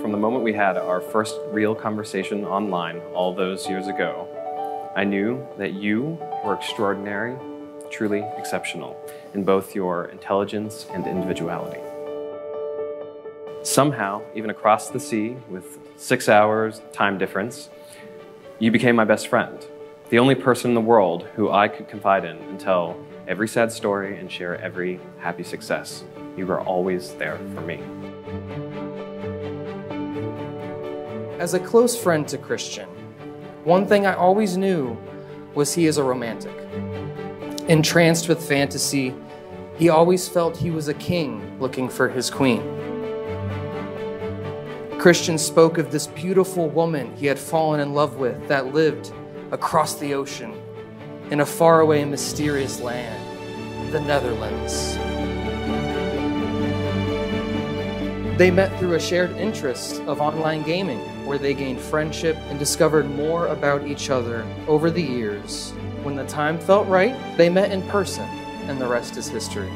from the moment we had our first real conversation online all those years ago, I knew that you were extraordinary, truly exceptional in both your intelligence and individuality. Somehow, even across the sea with six hours time difference, you became my best friend, the only person in the world who I could confide in and tell every sad story and share every happy success. You were always there for me. As a close friend to Christian, one thing I always knew was he is a romantic. Entranced with fantasy, he always felt he was a king looking for his queen. Christian spoke of this beautiful woman he had fallen in love with that lived across the ocean in a faraway, mysterious land, the Netherlands. They met through a shared interest of online gaming, where they gained friendship and discovered more about each other over the years. When the time felt right, they met in person, and the rest is history.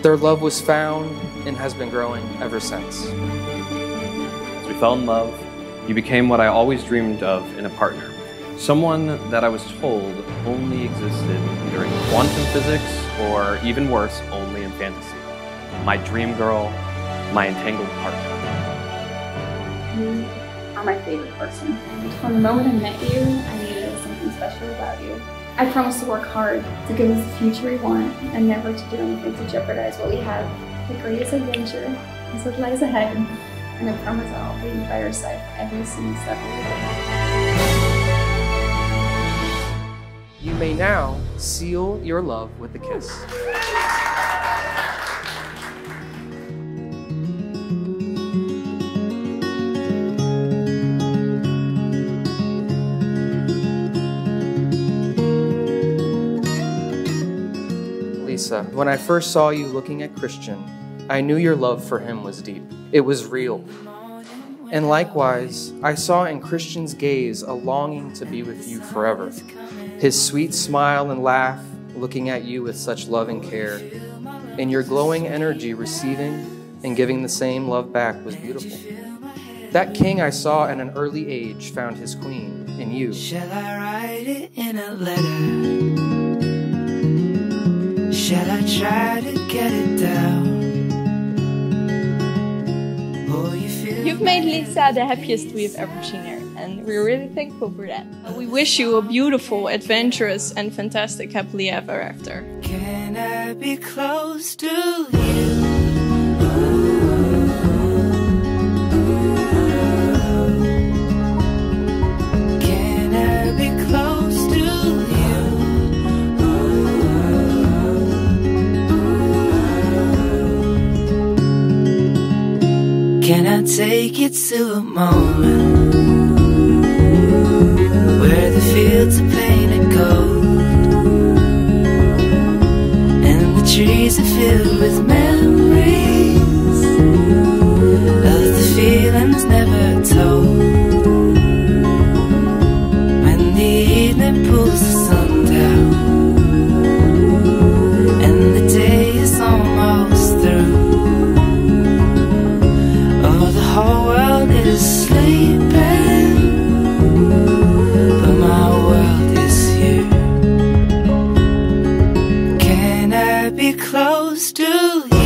Their love was found and has been growing ever since. As we fell in love, you became what I always dreamed of in a partner. Someone that I was told only existed in quantum physics or, even worse, only in fantasy. My dream girl, my entangled partner. You are my favorite person. From the moment I met you, I knew there was something special about you. I promise to work hard to give us the future we want and never to do anything to jeopardize what we have. The greatest adventure is what lies ahead, and I promise I'll be by your side for every single step of the way. You may now seal your love with a kiss. When I first saw you looking at Christian, I knew your love for him was deep. It was real. And likewise, I saw in Christian's gaze a longing to be with you forever. His sweet smile and laugh, looking at you with such love and care, and your glowing energy receiving and giving the same love back was beautiful. That king I saw at an early age found his queen in you. Shall I write it in a letter? Shall I try to get it down? Oh, you You've made Lisa the happiest we've ever seen her, and we're really thankful for that. We wish you a beautiful, adventurous, and fantastic happily ever after. Can I be close to you? Can take it to a moment where the fields are painted gold and the trees are filled with memories of the feelings never Still.